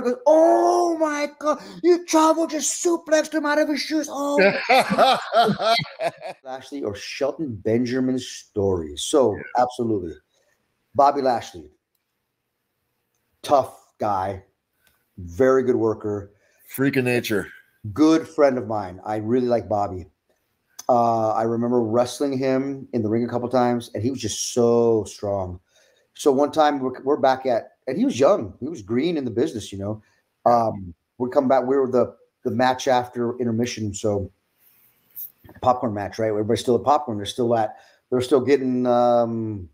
goes, "Oh my god, you Chavo just suplexed him out of his shoes." Oh, Lashley or Shelton Benjamin's story. So absolutely, Bobby Lashley, tough guy, very good worker, freak of nature, good friend of mine. I really like Bobby. Uh, I remember wrestling him in the ring a couple times, and he was just so strong. So one time we're, we're back at, and he was young, he was green in the business, you know. Um, we come back, we were the the match after intermission, so popcorn match, right? Everybody's still at popcorn. They're still at, they're still getting, um,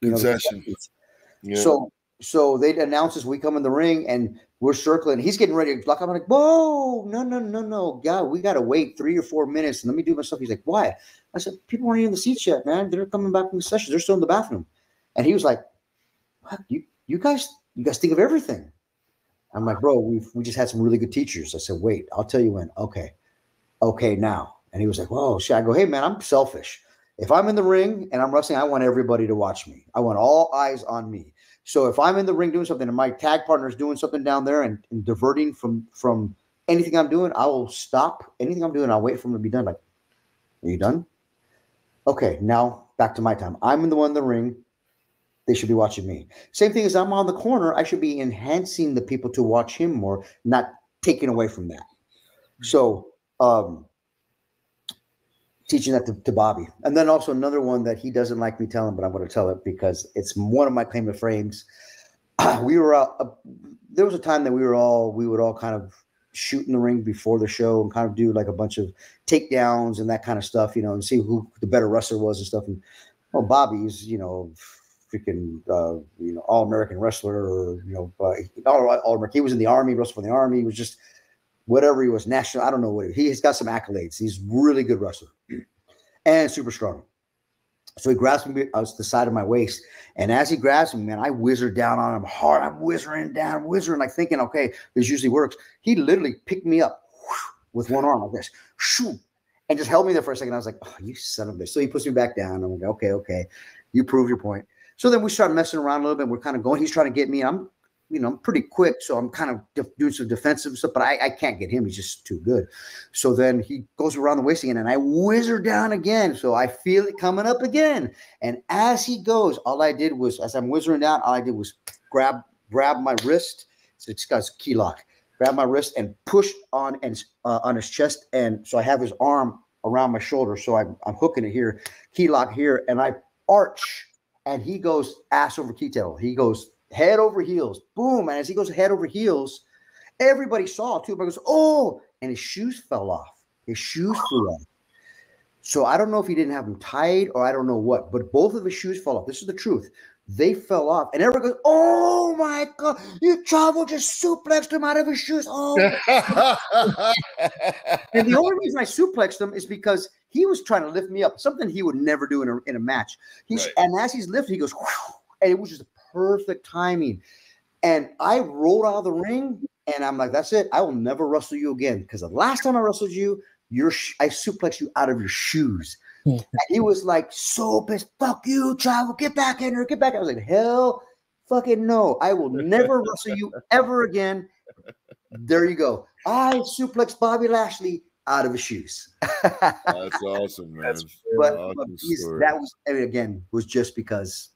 you know, yeah. so so they announce as we come in the ring and we're circling. He's getting ready to block. I'm like, whoa, no, no, no, no, God, we gotta wait three or four minutes and let me do my stuff. He's like, why? I said, people aren't in the seats yet, man. They're coming back from the session. They're still in the bathroom. And he was like, what? You you guys, you guys think of everything. I'm like, bro, we we just had some really good teachers. I said, wait, I'll tell you when. Okay, okay, now. And he was like, whoa, shit. I go, hey man, I'm selfish. If I'm in the ring and I'm wrestling, I want everybody to watch me. I want all eyes on me. So if I'm in the ring doing something and my tag partner is doing something down there and, and diverting from from anything I'm doing, I will stop anything I'm doing. I'll wait for him to be done. Like, are you done? Okay, now back to my time. I'm in the one in the ring they should be watching me. Same thing as I'm on the corner, I should be enhancing the people to watch him more, not taking away from that. So, um, teaching that to, to, Bobby. And then also another one that he doesn't like me telling, but I'm going to tell it because it's one of my claim to frames. we were uh, uh, there was a time that we were all we would all kind of shoot in the ring before the show and kind of do like a bunch of takedowns and that kind of stuff, you know, and see who the better wrestler was and stuff. And well, Bobby's, you know, freaking uh, you know all American wrestler or you know uh, all, American. He was in the army, wrestled for the army. He was just whatever he was national. I don't know what he, he's got some accolades. He's really good wrestler and super strong. So he grabs me out the side of my waist, and as he grabs me, man, I whizzer down on him hard. I'm whizzing down, whizzing, like thinking, okay, this usually works. He literally picked me up with one arm like this, and just held me there for a second. I was like, oh, you son of a bitch. So he puts me back down. I'm like, okay, okay, you prove your point. So then we start messing around a little bit. We're kind of going. He's trying to get me. I'm, you know, I'm pretty quick, so I'm kind of de- doing some defensive stuff, but I, I can't get him. He's just too good. So then he goes around the waist again, and I whizzer down again. So I feel it coming up again. And as he goes, all I did was, as I'm whizzering down, all I did was grab grab my wrist. So it's got key lock. Grab my wrist and push on and uh, on his chest, and so I have his arm around my shoulder. So I'm, I'm hooking it here, key lock here, and I arch and he goes ass over tail. He goes head over heels. Boom. And as he goes head over heels, everybody saw too. But goes, oh, and his shoes fell off. His shoes flew off. So I don't know if he didn't have them tied or I don't know what, but both of his shoes fell off. This is the truth. They fell off, and everyone goes, "Oh my god, you Chavo just suplexed him out of his shoes!" Oh, and the only reason I suplexed him is because he was trying to lift me up, something he would never do in a, in a match. He's right. and as he's lifting, he goes, and it was just perfect timing. And I rolled out of the ring, and I'm like, "That's it. I will never wrestle you again." Because the last time I wrestled you, your I suplexed you out of your shoes he was like so pissed. Fuck you, Chavo. Get back in here. Get back. I was like, hell fucking no. I will never wrestle you ever again. There you go. I suplex Bobby Lashley out of his shoes. That's awesome, man. but, awesome but that was again was just because